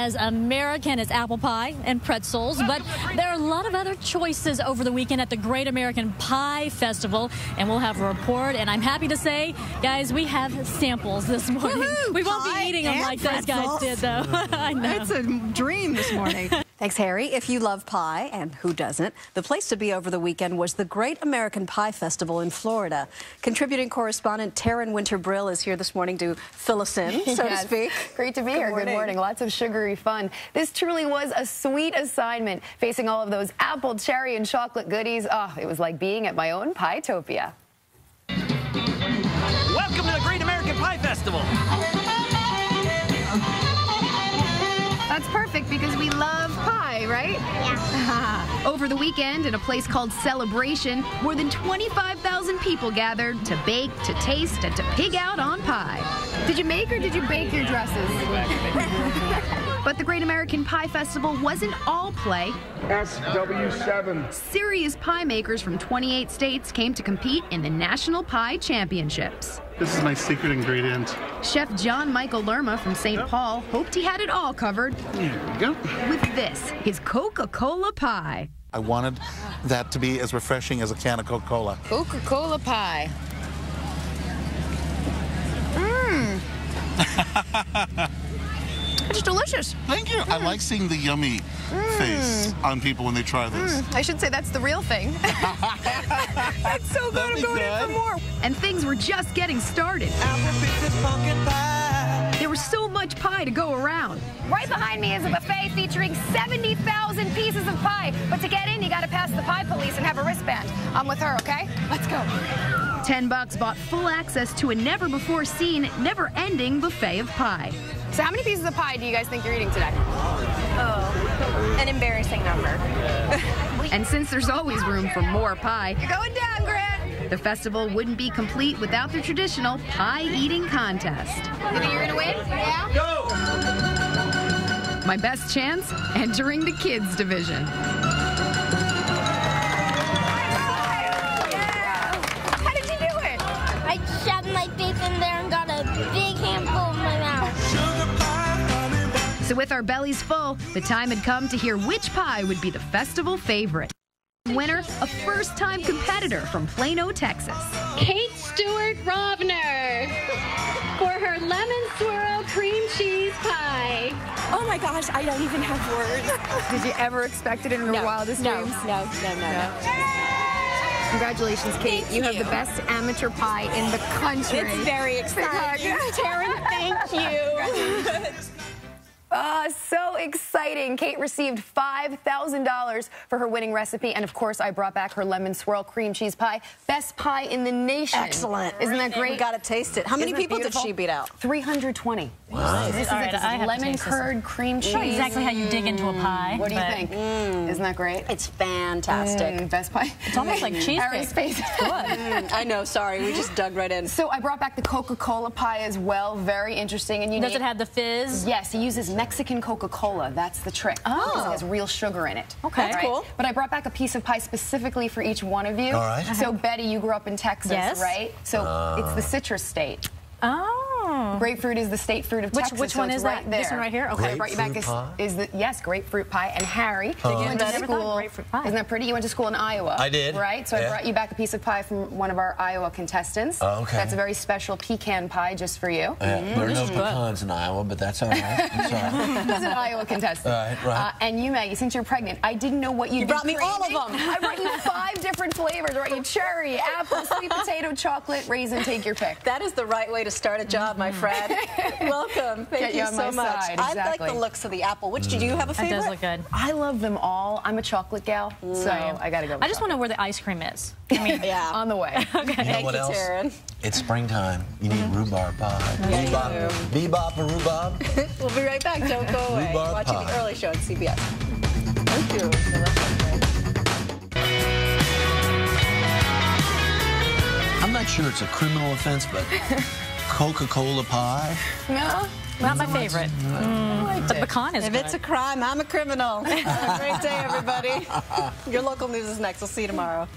as American as apple pie and pretzels, but there are a lot of other choices over the weekend at the Great American Pie Festival, and we'll have a report. And I'm happy to say, guys, we have samples this morning. we won't be eating them like pretzels. those guys did, though. I know. It's a dream this morning. Thanks, Harry. If you love pie, and who doesn't, the place to be over the weekend was the Great American Pie Festival in Florida. Contributing correspondent Taryn Winter-Brill is here this morning to fill us in, so yes. to speak. Great to be Good here. Morning. Good morning. Lots of sugary fun. This truly was a sweet assignment, facing all of those apple, cherry, and chocolate goodies. Oh, it was like being at my own Pietopia. Over the weekend, in a place called Celebration, more than 25,000 people gathered to bake, to taste, and to pig out on pie. Did you make or did you bake your dresses? but the Great American Pie Festival wasn't all play. SW7. Serious pie makers from 28 states came to compete in the National Pie Championships. This is my secret ingredient. Chef John Michael Lerma from St. Paul hoped he had it all covered. There we go. With this, his Coca-Cola pie. I wanted that to be as refreshing as a can of Coca-Cola. Coca-Cola pie. Mmm. It's delicious. Thank you. Mm. I like seeing the yummy mm. face on people when they try this. Mm. I should say that's the real thing. that's so good. I'm going good. in for more. And things were just getting started. There was so much pie to go around. Right behind me is a buffet featuring 70,000 pieces of pie. But to get in, you got to pass the pie police and have a wristband. I'm with her, okay? Let's go. 10 bucks bought full access to a never before seen, never ending buffet of pie. So how many pieces of pie do you guys think you're eating today? Oh, an embarrassing number. and since there's always room for more pie, you're going down, Grant. The festival wouldn't be complete without the traditional pie eating contest. You think you're gonna win? Yeah. Go! My best chance entering the kids division. How did you do it? I shoved my face in there and got a big handful in my mouth. So with our bellies full, the time had come to hear which pie would be the festival favorite. Winner, a first-time competitor from Plano, Texas. Kate Stewart Rovner for her lemon swirl cream cheese pie. Oh my gosh, I don't even have words. Did you ever expect it in your no, wildest no, dreams? No, no, no, no. Congratulations, Kate. Thank you, you have the best amateur pie in the country. It's very exciting. Taryn, thank you. Uh, so exciting. Kate received $5,000 for her winning recipe. And of course, I brought back her lemon swirl cream cheese pie. Best pie in the nation. Excellent. Isn't that great? We got to taste it. How many people did she beat out? 320. Wow. This is, right, this is lemon curd cream cheese. Show exactly how you dig into a pie. What do you think? Mm. Isn't that great? It's fantastic. Mm, best pie. It's almost like cheesecake. Harry's face. good. Mm, I know. Sorry, we just dug right in. So I brought back the Coca-Cola pie as well. Very interesting and unique. Does it have the fizz? Yes. He uses Mexican Coca-Cola. That's the trick. Oh. Because it has real sugar in it. Okay. That's right. cool. But I brought back a piece of pie specifically for each one of you. All right. So Betty, you grew up in Texas, yes. right? So uh. it's the citrus state. Oh. Grapefruit is the state fruit of which, Texas. Which so one is right that? There. This one right here? Okay. I brought you back is, is, the yes, grapefruit pie. And Harry, uh, you went to school. Pie. Isn't that pretty? You went to school in Iowa. I did. Right. So yeah. I brought you back a piece of pie from one of our Iowa contestants. Oh, okay. That's a very special pecan pie just for you. Uh, mm, there are no pecans in Iowa, but that's all right. I'm sorry. That's an Iowa contestant. Right, right. Uh, and you, Maggie, since you're pregnant, I didn't know what you'd you brought me craving. all of them. I brought you five different flavors. I brought you cherry, apple, sweet potato, chocolate, raisin. Take your pick. That is the right way to start a job, my friend. Welcome. Thank Get you, you so much. Side, exactly. I like the looks of the apple. Which do you have a favorite? That does look good. I love them all. I'm a chocolate gal, mm. so I gotta go. I just want to know where the ice cream is. I mean, yeah, on the way. okay. You know Thank what you, else? Taryn. It's springtime. You need Mm-hmm. rhubarb pie. Yeah, Bebop, bebop or rhubarb? we'll be right back. Don't go away. Rhubarb Watching pie. the early show on CBS. Thank you. I'm not sure it's a criminal offense, but Coca-Cola pie? No. Not my favorite. Mm, the pecan is If good. it's a crime, I'm a criminal. Have a great day, everybody. Your local news is next. We'll see you tomorrow.